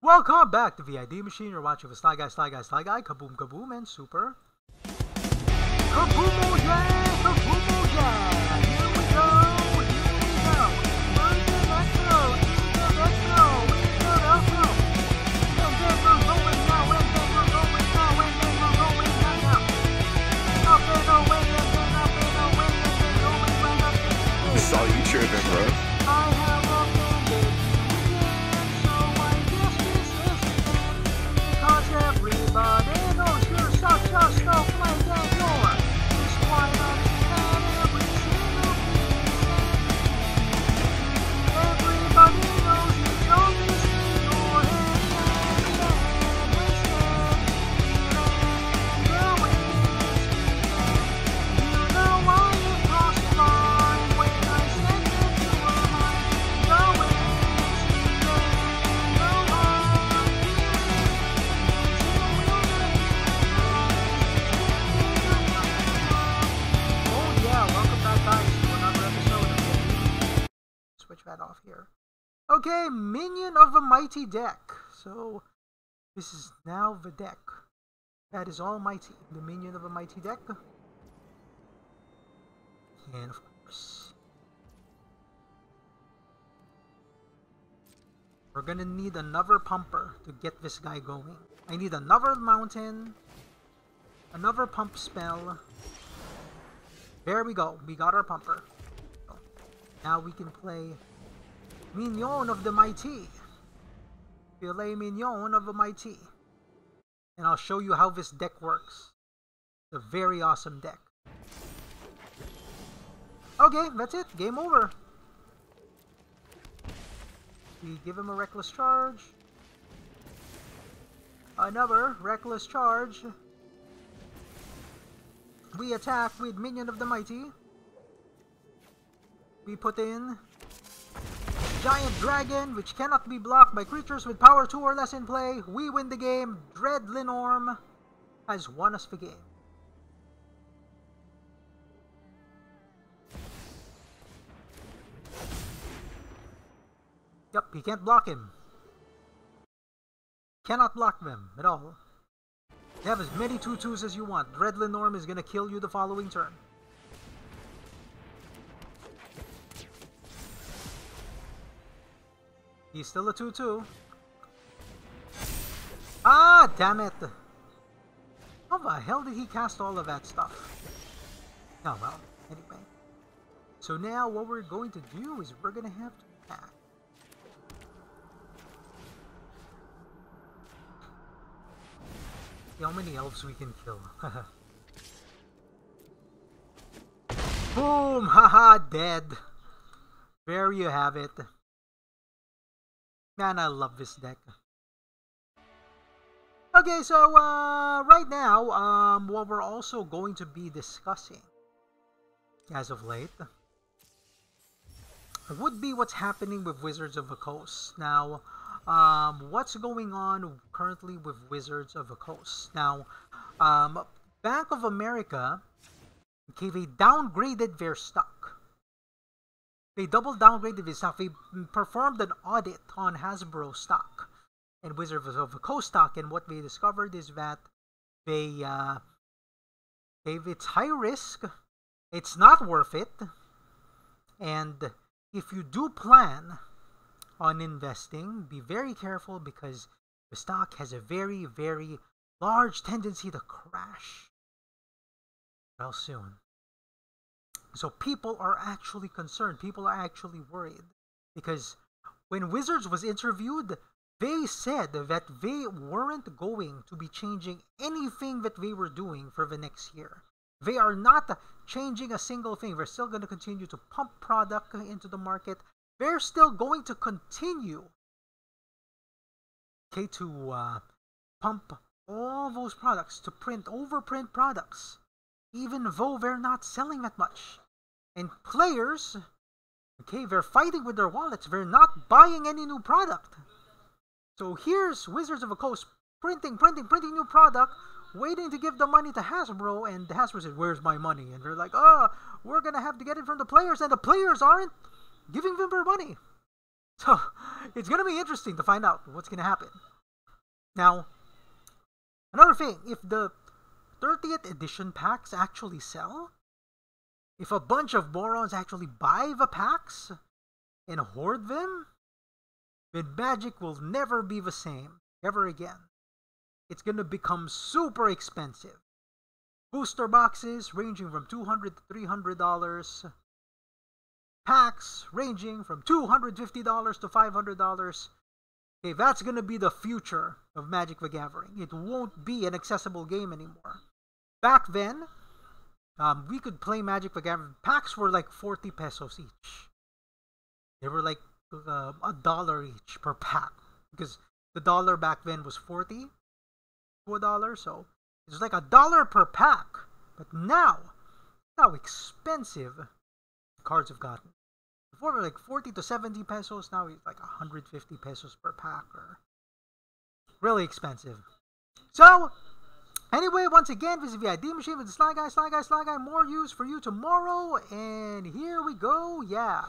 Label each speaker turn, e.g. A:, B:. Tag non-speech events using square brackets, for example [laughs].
A: Welcome back to Idea Machine. You're watching with Sly Guy, Sly Guy, Sly Guy, Kaboom Kaboom, and Super. Kaboomo oh yeah! Kaboomo oh yeah! That off here. Okay, Minion of a Mighty Deck. So this is now the deck. That is Almighty, the Minion of a Mighty Deck. And of course, we're gonna need another pumper to get this guy going. I need another mountain, another pump spell. There we go, we got our pumper. Now we can play Mignon of the Mighty. Filet Mignon of the Mighty. And I'll show you how this deck works. It's a very awesome deck. Okay, that's it. Game over. We give him a reckless charge. Another reckless charge. We attack with Minion of the Mighty. We put in Giant Dragon, which cannot be blocked by creatures with power 2 or less in play. We win the game. Dread Linnorm has won us the game. Yep, he can't block him. Cannot block them at all. You have as many 2-2s as you want. Dread Linnorm is gonna kill you the following turn. He's still a 2-2. Ah, damn it! How the hell did he cast all of that stuff? Oh well, anyway. So now what we're going to do is we're gonna have to attack. See how many elves we can kill. [laughs] Boom! Haha, dead. There you have it. Man, I love this deck. Okay, so uh, right now, um, what we're also going to be discussing as of late would be what's happening with Wizards of the Coast. Now, um, what's going on currently with Wizards of the Coast? Now, um, Bank of America, okay, they downgraded their stock. They double downgraded stock. They performed an audit on Hasbro stock and Wizards of the Coast stock, and what they discovered is that they uh, gave it's high risk, it's not worth it, and if you do plan on investing, be very careful because the stock has a very, very large tendency to crash real soon. So people are actually concerned. People are actually worried because when Wizards was interviewed, they said that they weren't going to be changing anything that they were doing for the next year. They are not changing a single thing. They're still going to continue to pump product into the market. They're still going to continue okay, to uh, pump all those products, to print, overprint products, even though they're not selling that much. And players, okay, they're fighting with their wallets. They're not buying any new product. So here's Wizards of the Coast printing, printing, printing new product, waiting to give the money to Hasbro, and Hasbro said, "Where's my money?" And they're like, "Oh, we're gonna have to get it from the players," and the players aren't giving them their money. So it's gonna be interesting to find out what's gonna happen. Now, another thing, if the 30th edition packs actually sell, if a bunch of morons actually buy the packs and hoard them, then Magic will never be the same ever again. It's gonna become super expensive. Booster boxes ranging from 200 to 300 dollars. Packs ranging from 250 dollars to 500 dollars. Okay, that's gonna be the future of Magic the Gathering. It won't be an accessible game anymore. Back then, um, we could play Magic the Gathering. Packs were like 40 pesos each. They were like uh, a dollar each per pack because the dollar back then was 40 to a dollar, so it's like a dollar per pack. But now, how expensive cards have gotten. Before were like 40 to 70 pesos, now it's like 150 pesos per pack or really expensive. So, anyway, once again, visit the Idea machine with the Sly Guy, Sly Guy, Sly Guy. More use for you tomorrow. And here we go. Yeah.